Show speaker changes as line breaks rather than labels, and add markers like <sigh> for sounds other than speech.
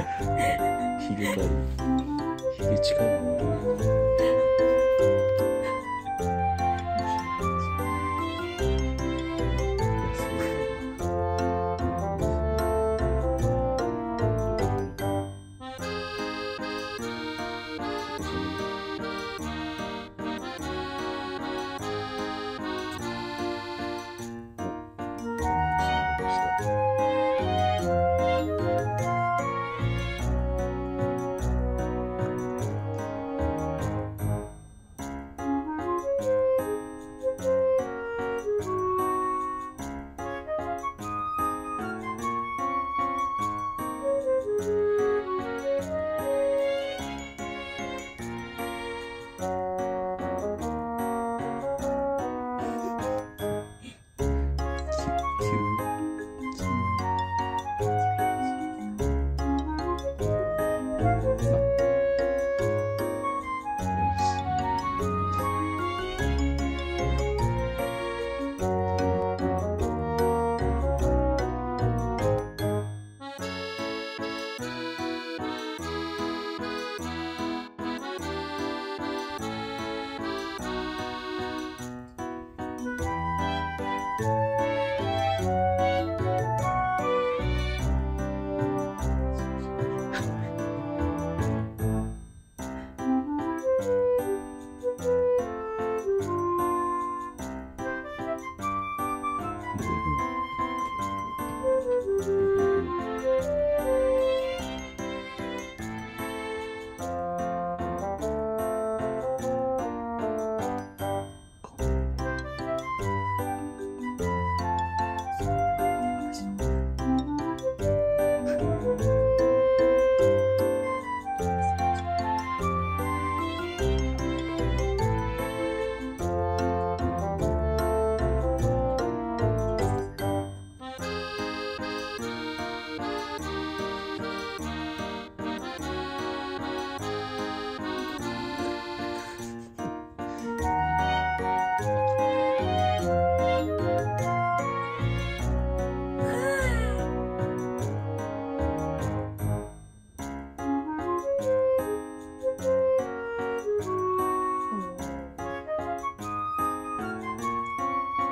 <laughs>
昼ゲ昼い。ヒ近いもん。